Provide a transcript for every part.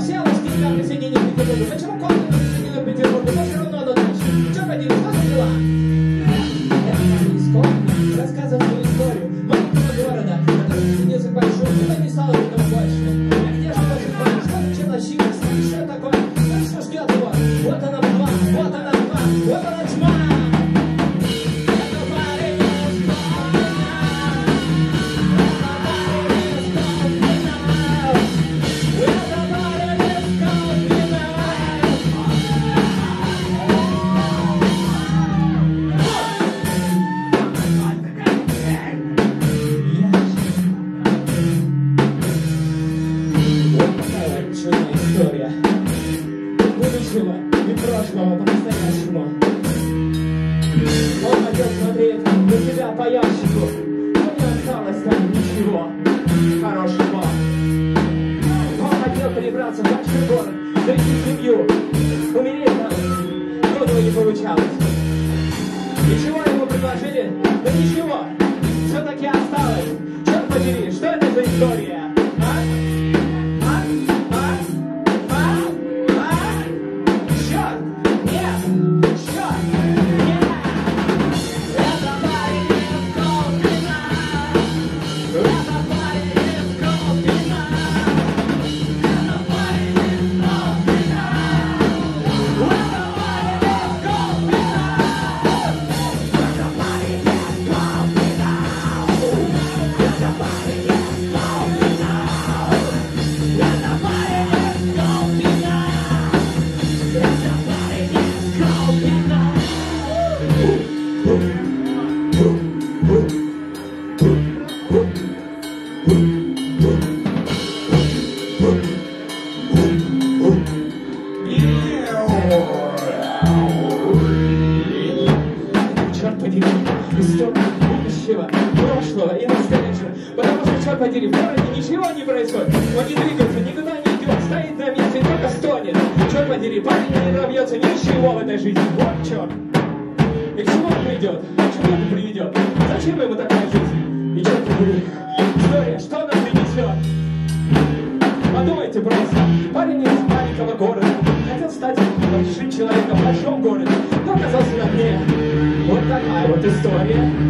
você é a luz que está perseguindo o brilho do mundo, mas eu não corto. Né? Смотреть на тебя по ящику, но не осталось там ничего хорошего. Он хотел перебраться в большой город, завести семью, умереть там, но него не получалось. И чего ему предложили? Да ничего, подери, в городе ничего не происходит. Он не двигается, никуда не идет, стоит на месте только стонет. Черт подери, парень не добьется ничего в этой жизни. Вот черт. И к чему он придет? К чему он приведет? Зачем ему такая жизнь? И черт подери, история, что нам принесет? Подумайте просто. Парень из маленького города хотел стать большим человеком в большом городе, но оказался на дне. Вот такая вот история.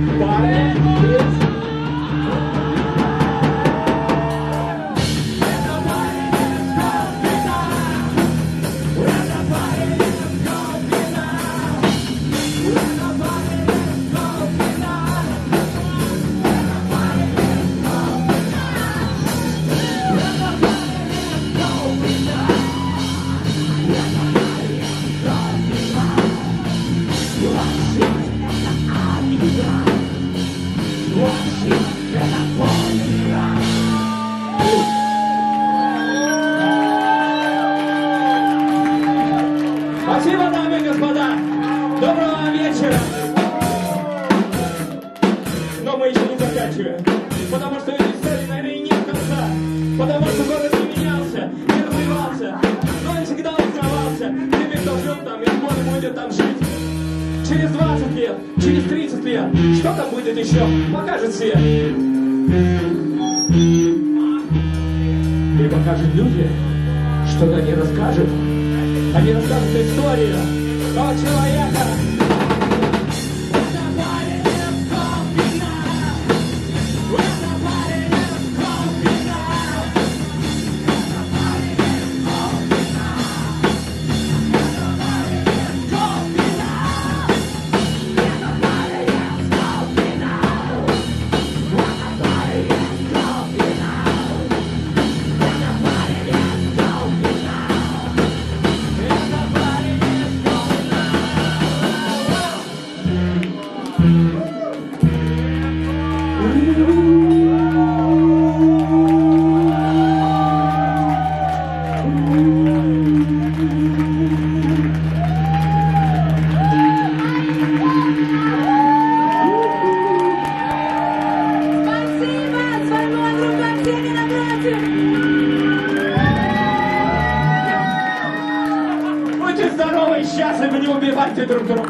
Доброго вечера! Но мы еще не заканчиваем. Потому что этой истории, наверное, нет конца. Потому что город не менялся, не развивался. Но он всегда оставался. Теми, кто жил там, и скоро будет там жить. Через 20 лет, через 30 лет, что там будет еще, покажет свет. И покажут люди, что-то они расскажут. Они расскажут историю кто 老爷的 Вы счастливы, не убивайте друг друга.